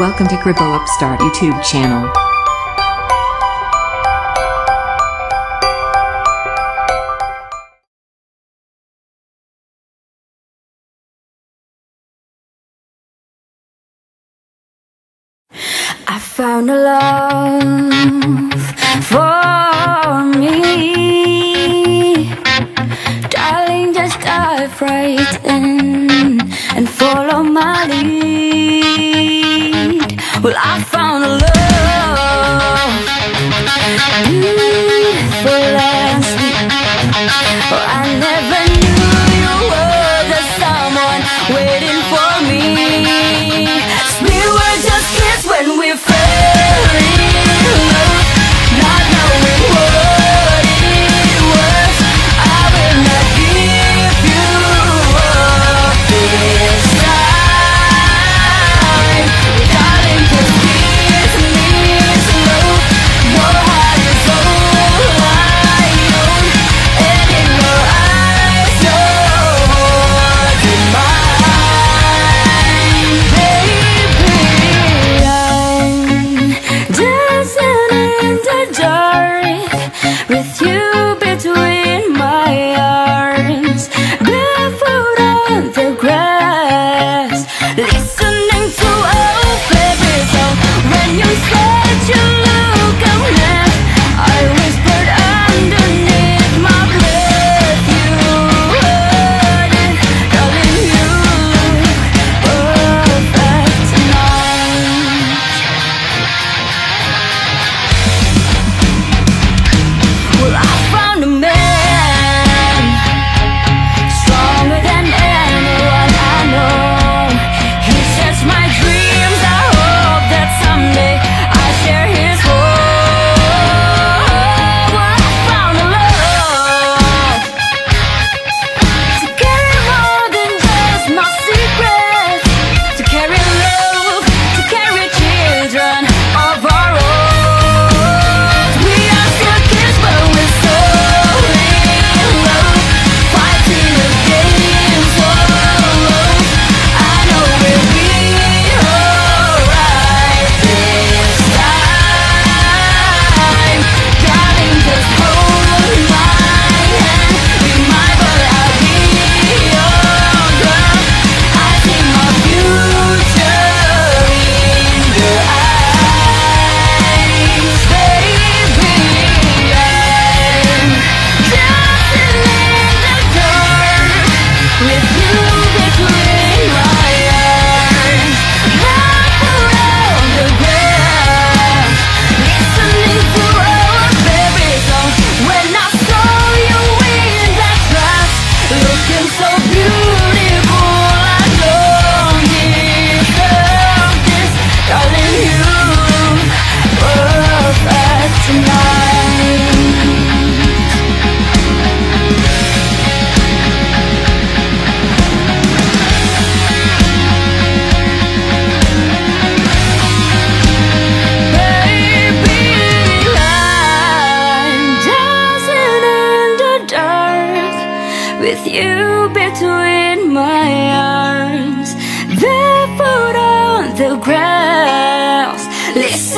Welcome to Kribo Upstart YouTube channel. I found a love for me Well, I found a love. with you between my arms, barefoot on the grass. Listen.